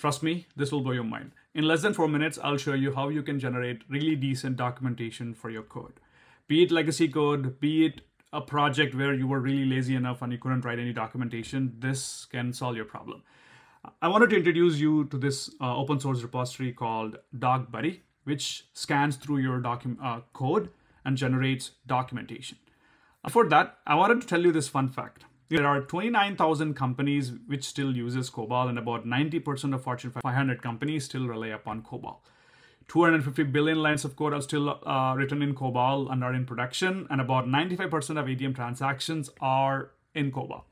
Trust me, this will blow your mind. In less than four minutes, I'll show you how you can generate really decent documentation for your code. Be it legacy code, be it a project where you were really lazy enough and you couldn't write any documentation, this can solve your problem. I wanted to introduce you to this uh, open source repository called DocBuddy, which scans through your uh, code and generates documentation. For that, I wanted to tell you this fun fact. There are 29,000 companies which still uses COBOL and about 90% of Fortune 500 companies still rely upon COBOL. 250 billion lines of code are still uh, written in COBOL and are in production, and about 95% of ATM transactions are in COBOL.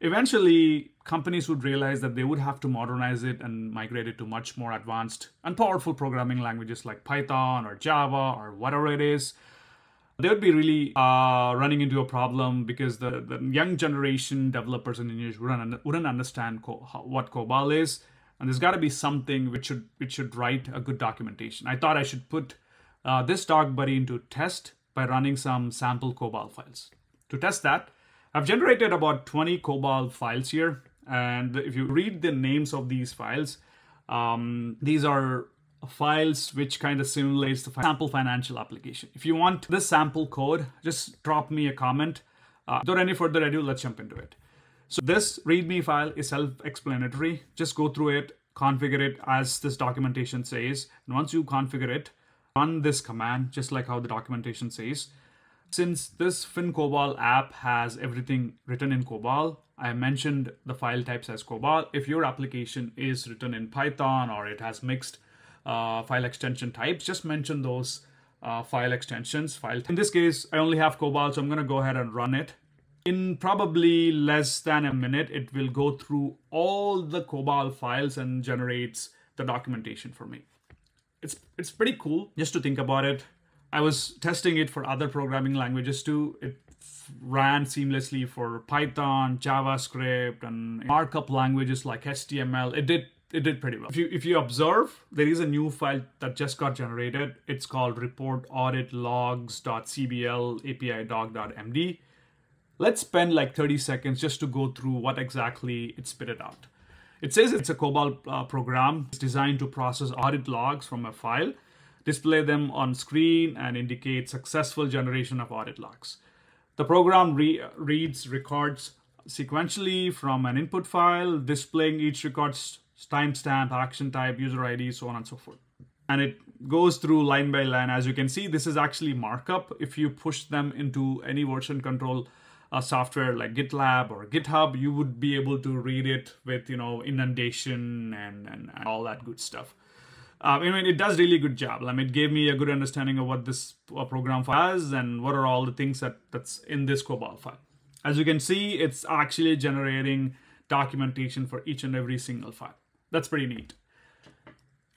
Eventually, companies would realize that they would have to modernize it and migrate it to much more advanced and powerful programming languages like Python or Java or whatever it is they would be really uh, running into a problem because the, the young generation developers and engineers wouldn't, wouldn't understand co- how, what COBOL is. And there's got to be something which should which should write a good documentation. I thought I should put uh, this DocBuddy into test by running some sample COBOL files. To test that, I've generated about 20 COBOL files here. And if you read the names of these files, um, these are files which kind of simulates the sample financial application. If you want this sample code, just drop me a comment. Uh, without any further ado, let's jump into it. So this README file is self-explanatory. Just go through it, configure it as this documentation says. And once you configure it, run this command, just like how the documentation says. Since this FinCobol app has everything written in COBOL, I mentioned the file types as COBOL. If your application is written in Python or it has mixed uh, file extension types, just mention those uh, file extensions. File. In this case, I only have COBOL, so I'm going to go ahead and run it. In probably less than a minute, it will go through all the COBOL files and generates the documentation for me. It's, it's pretty cool just to think about it. I was testing it for other programming languages too. It ran seamlessly for Python, JavaScript, and markup languages like HTML. It did it did pretty well. If you if you observe, there is a new file that just got generated. It's called report audit logs.cbl api doc.md. Let's spend like 30 seconds just to go through what exactly it spit it out. It says it's a COBOL uh, program. It's designed to process audit logs from a file, display them on screen, and indicate successful generation of audit logs. The program re reads records sequentially from an input file, displaying each record's timestamp, action type, user ID, so on and so forth. And it goes through line by line. As you can see, this is actually markup. If you push them into any version control uh, software like GitLab or GitHub, you would be able to read it with, you know, indentation and, and, and all that good stuff. Uh, I mean, it does really good job. I mean, it gave me a good understanding of what this uh, program does and what are all the things that that's in this COBOL file. As you can see, it's actually generating documentation for each and every single file that's pretty neat.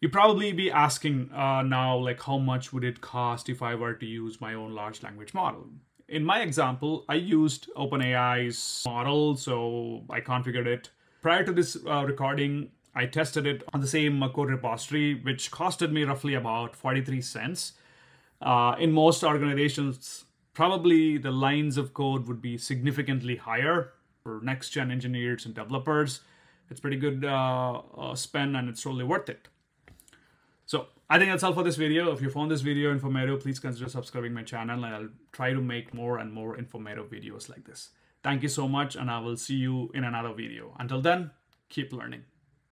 You'd probably be asking uh, now, like, how much would it cost if I were to use my own large language model? In my example, I used OpenAI's model, so I configured it. Prior to this uh, recording, I tested it on the same code repository, which costed me roughly about 43 cents. Uh, in most organizations, probably the lines of code would be significantly higher for next gen engineers and developers it's pretty good uh, uh, spend and it's totally worth it. So I think that's all for this video. If you found this video informative, please consider subscribing my channel and I'll try to make more and more informative videos like this. Thank you so much and I will see you in another video. Until then, keep learning.